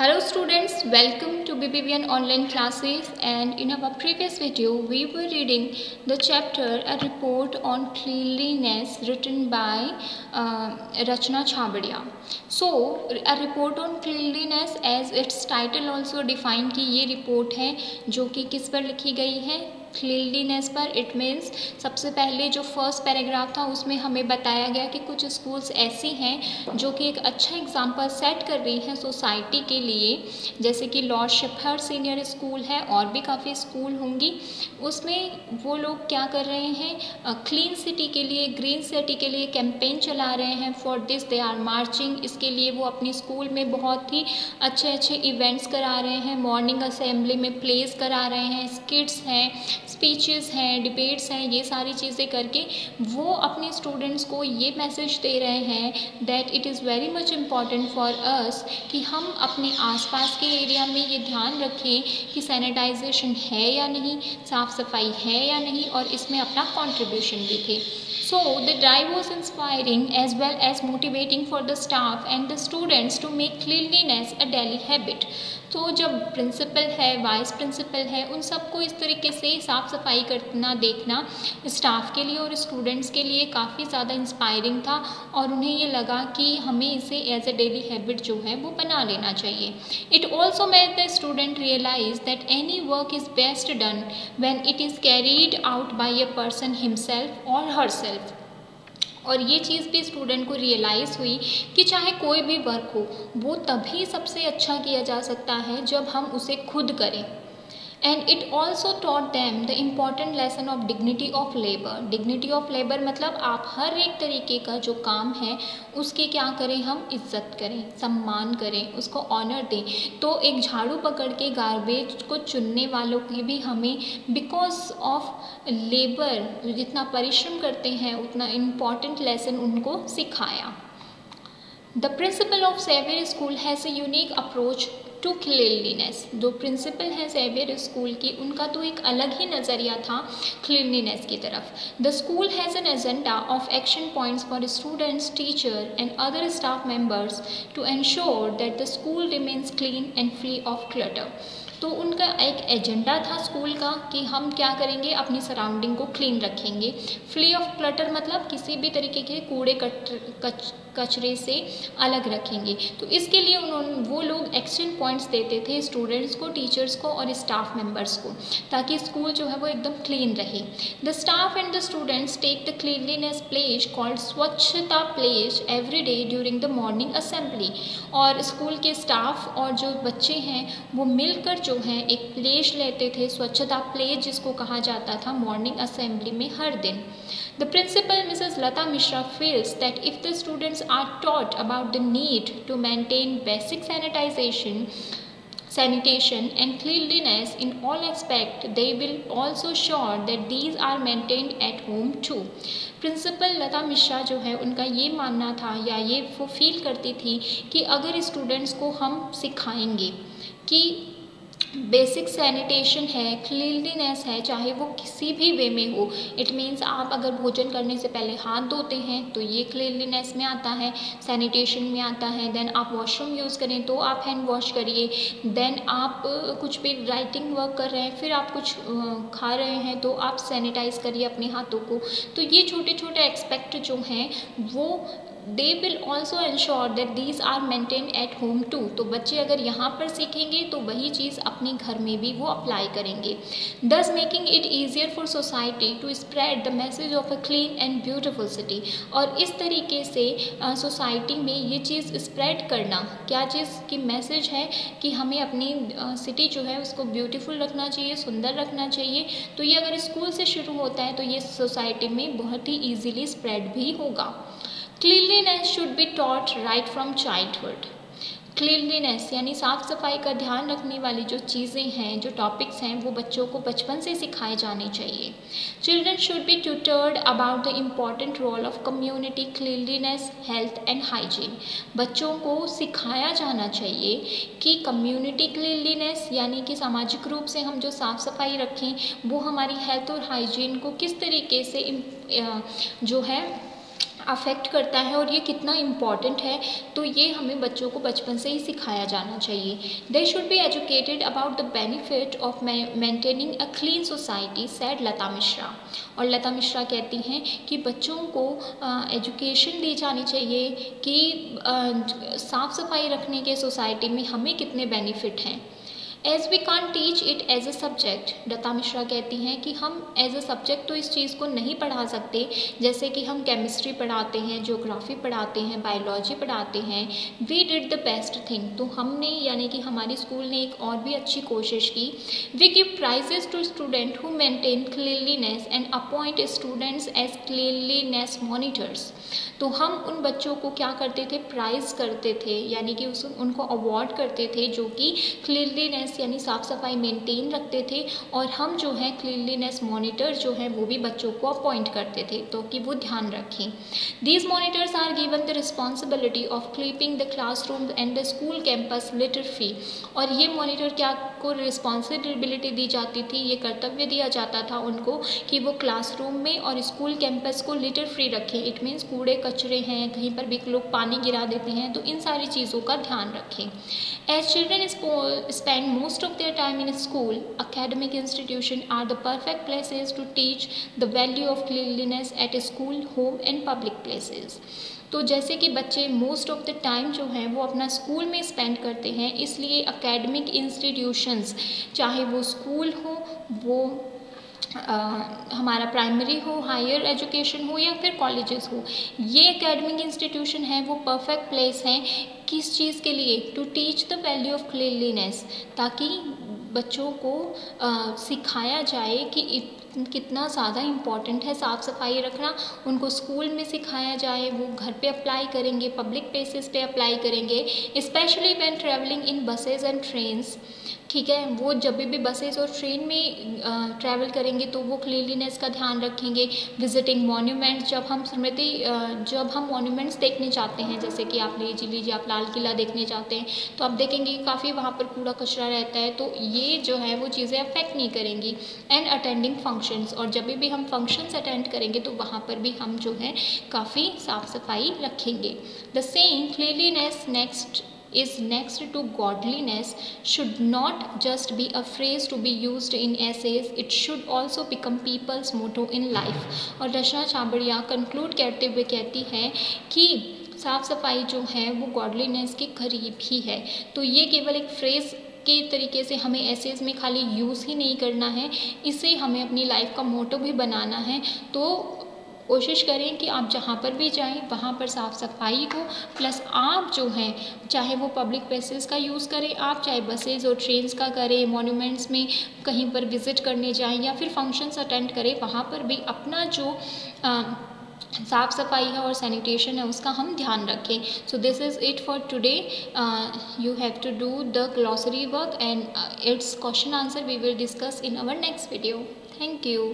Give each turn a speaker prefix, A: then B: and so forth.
A: Hello students, welcome to BBBN online classes and in our previous video we were reading the chapter A Report on Cleanliness written by uh, Rachna Chabadia. So A Report on Cleanliness as its title also defined कि ये report है जो कि किस पर लिखी गई है क्लिनलीनेस पर इट मीन्स सबसे पहले जो फ़र्स्ट पैराग्राफ था उसमें हमें बताया गया कि कुछ स्कूल्स ऐसी हैं जो कि एक अच्छा एग्जांपल सेट कर रही हैं सोसाइटी के लिए। जैसे कि लॉर्ड शिफर सीनियर स्कूल है, और भी काफ़ी स्कूल होंगी। उसमें वो लोग क्या कर रहे हैं? क्लीन सिटी के लिए ग्रीन सिटी के लिए कैंपेन चला रहे हैं। For this they are marching इसके लिए वो अपनी स्कूल में बहुत ही अच्छे अच्छे इवेंट्स करा रहे हैं। मॉर्निंग असेंबली में प्लेस करा रहे हैं। स्किट्स हैं। स्पीचेस हैं डिबेट्स हैं, ये सारी चीज़ें करके वो अपने स्टूडेंट्स को ये मैसेज दे रहे हैं that it is very much important for us कि हम अपने आसपास के एरिया में ये ध्यान रखें कि सैनिटाइजेशन है या नहीं, साफ़ सफ़ाई है या नहीं और इसमें अपना कॉन्ट्रीब्यूशन भी थे So, the drive was inspiring as well as motivating for the staff and the students to make cleanliness a daily habit. तो जब प्रिंसिपल है वाइस प्रिंसिपल है, उन सबको इस तरीके से साफ़ सफ़ाई करना, देखना स्टाफ के लिए और स्टूडेंट्स के लिए काफ़ी ज़्यादा इंस्पायरिंग था और उन्हें ये लगा कि हमें इसे एज अ डेली हैबिट जो है, वो बना लेना चाहिए। It also made the student realise that any work is best done when it is carried out by a person himself और हर सेल्फ और ये चीज़ भी स्टूडेंट को रियलाइज़ हुई कि चाहे कोई भी वर्क हो, वो तभी सबसे अच्छा किया जा सकता है जब हम उसे खुद करें। And it also taught them the important lesson of dignity of labour dignity of labour मतलब आप हर एक तरीके का जो काम है, उसकी क्या करें, हम इज़्ज़त करें, सम्मान करें, उसको ऑनर दें। तो एक झाड़ू पकड़ के गार्बेज को चुनने वालों की भी हमें बिकॉज़ ऑफ़ लेबर जितना परिश्रम करते हैं, उतना इंपॉर्टेंट लेसन उनको सिखाया। The principal of Saviour school has a unique approach to cleanliness. जो प्रिंसिपल हैं सेवियर स्कूल की, उनका तो एक अलग ही नज़रिया था क्लिनलीनेस की तरफ़। The school has an agenda of action points for students teacher and other staff members to ensure that the school remains clean and free of clutter तो उनका एक एजेंडा था स्कूल का कि हम क्या करेंगे? अपनी सराउंडिंग को क्लीन रखेंगे। फ्री ऑफ़ क्लटर मतलब किसी भी तरीके के कूड़े कट, कच कचरे से अलग रखेंगे। तो इसके लिए उन्होंने वो लोग एक्शन पॉइंट्स देते थे स्टूडेंट्स को टीचर्स को और स्टाफ मेंबर्स को, ताकि स्कूल जो है वो एकदम क्लीन रहे। The staff and the students take the cleanliness pledge called swachhata pledge every day during the morning assembly और स्कूल के स्टाफ और जो बच्चे हैं, वो मिलकर जो हैं एक प्लेज लेते थे स्वच्छता प्लेज जिसको कहा जाता था मॉर्निंग असेंबली में हर दिन। The principal Mrs Lata Mishra feels that if the students are taught about the need to maintain basic sanitization sanitation and cleanliness in all aspect they will also sure that these are maintained at home too principal Lata Mishra जो है उनका ये मानना था या ये वो feel करती थी कि अगर स्टूडेंट्स को हम सिखाएँगे कि बेसिक सैनिटेशन है क्लीनलीनेस है, चाहे वो किसी भी वे में हो इट मीन्स आप अगर भोजन करने से पहले हाथ धोते हैं तो ये क्लीनलीनेस में आता है सैनिटेशन में आता है देन आप वॉशरूम यूज़ करें तो आप हैंड वॉश करिए देन आप कुछ भी राइटिंग वर्क कर रहे हैं, फिर आप कुछ खा रहे हैं तो आप सैनिटाइज़ करिए अपने हाथों को। तो ये छोटे छोटे एक्सपेक्ट जो हैं, वो they will also ensure that these are maintain at home too तो बच्चे अगर यहाँ पर सीखेंगे तो वही चीज़ अपने घर में भी वो अप्लाई करेंगे। Thus making it easier for society to spread the message of a clean and beautiful city और इस तरीके से सोसाइटी में ये चीज़ स्प्रेड करना। क्या चीज़ की मैसेज है कि हमें अपनी सिटी जो है उसको ब्यूटीफुल रखना चाहिए, सुंदर रखना चाहिए? तो ये अगर स्कूल से शुरू होता है तो ये सोसाइटी में बहुत ही ईजिली स्प्रेड भी होगा। Cleanliness should be taught right from childhood cleanliness यानी साफ़ सफ़ाई का ध्यान रखने वाली जो चीज़ें हैं, जो टॉपिक्स हैं, वो बच्चों को बचपन से सिखाए जाने चाहिए। Children should be tutored about the important role of community cleanliness health and hygiene बच्चों को सिखाया जाना चाहिए कि कम्युनिटी क्लीनलीनेस यानी कि सामाजिक रूप से हम जो साफ़ सफ़ाई रखें, वो हमारी हेल्थ और हाइजीन को किस तरीके से जो है अफेक्ट करता है और ये कितना इंपॉर्टेंट है तो ये हमें बच्चों को बचपन से ही सिखाया जाना चाहिए। They should be educated about the benefit of maintaining a clean society said Lata Mishra. और लता मिश्रा कहती हैं कि बच्चों को एजुकेशन दी जानी चाहिए कि साफ़ सफ़ाई रखने के सोसाइटी में हमें कितने बेनिफिट हैं। As we can teach it as a subject Lata Mishra कहती हैं कि हम एज अ सब्जेक्ट तो इस चीज़ को नहीं पढ़ा सकते, जैसे कि हम केमिस्ट्री पढ़ाते हैं जोग्राफ़ी पढ़ाते हैं बायोलॉजी पढ़ाते हैं we did the best thing तो हमने, यानी कि हमारे स्कूल ने एक और भी अच्छी कोशिश की। We give prizes to student who maintain cleanliness and appoint students as cleanliness monitors तो हम उन बच्चों को क्या करते थे? प्राइज़ करते थे, यानी कि उस, उनको अवार्ड करते थे जो कि क्लिनलीनेस यानी साफ़ सफ़ाई मेंटेन रखते थे और हम जो है क्लीनलीनेस मॉनिटर जो है वो भी बच्चों को अपॉइंट करते थे तो कि वो ध्यान रखें। These monitors are given the responsibility of keeping the classroom and the school campus litter free और ये मॉनिटर क्या, को रिस्पॉन्सिबिलिटी दी जाती थी, ये कर्तव्य दिया जाता था उनको कि वो क्लासरूम में और स्कूल कैंपस को लिटर फ्री रखें। इट मीन्स कूड़े कचरे हैं, कहीं पर भी लोग पानी गिरा देते हैं तो इन सारी चीज़ों का ध्यान रखें। As children spend most of their time in school academic institution are the perfect places to teach the value of cleanliness at a school home and public places तो जैसे कि बच्चे मोस्ट ऑफ़ द टाइम जो हैं, वो अपना school में spend करते हैं, इसलिए अकेडमिक इंस्टीट्यूशंस चाहे वो स्कूल हो, वो हमारा प्राइमरी हो हायर एजुकेशन हो या फिर कॉलेजेस हो ये एकेडमिक इंस्टीट्यूशन है वो परफेक्ट प्लेस हैं किस चीज़ के लिए? To teach the value of cleanliness ताकि बच्चों को आ, सिखाया जाए कि कितना ज़्यादा इंपॉर्टेंट है साफ़ सफ़ाई रखना उनको स्कूल में सिखाया जाए वो घर पे अप्लाई करेंगे पब्लिक प्लेसेस पे अप्लाई करेंगे specially when travelling in buses and trains ठीक है, वो जब भी बसेस और ट्रेन में ट्रैवल करेंगे तो वो क्लीनलीनेस का ध्यान रखेंगे। विजिटिंग मॉन्यूमेंट्स जब हम स्मृति जब हम मॉन्यूमेंट्स देखने जाते हैं, जैसे कि आप लीजिए लीजिए, आप लाल किला देखने जाते हैं तो आप देखेंगे काफ़ी वहाँ पर कूड़ा कचरा रहता है तो ये जो है वो चीज़ें अफेक्ट नहीं करेंगी। एंड अटेंडिंग फ़ंक्शंस और जब भी हम फ़ंक्शंस अटेंड करेंगे तो वहाँ पर भी हम जो है काफ़ी साफ़ सफ़ाई रखेंगे। The same cleanliness next is next to godliness should not just be a phrase to be used in essays. It should also become people's motto in life. और रचना छाबड़िया कंक्लूड करते हुए कहती है कि साफ़ सफ़ाई जो है वो गॉडलीनेस के करीब ही है। तो ये केवल एक फ्रेज़ के तरीके से हमें एसेज में खाली यूज़ ही नहीं करना है। इसे हमें अपनी लाइफ का मोटो भी बनाना है। तो कोशिश करें कि आप जहाँ पर भी जाएँ वहाँ पर साफ़ सफ़ाई हो। प्लस आप जो हैं चाहे वो पब्लिक प्लेसेस का यूज़ करें आप चाहे बसेज और ट्रेन्स का करें मोनूमेंट्स में कहीं पर विज़िट करने जाएँ या फिर फ़ंक्शंस अटेंड करें वहाँ पर भी अपना जो आ, साफ़ सफ़ाई है और सैनिटेशन है उसका हम ध्यान रखें। So this is it for today you have to do the glossary work and its question answer we will discuss in our next video thank you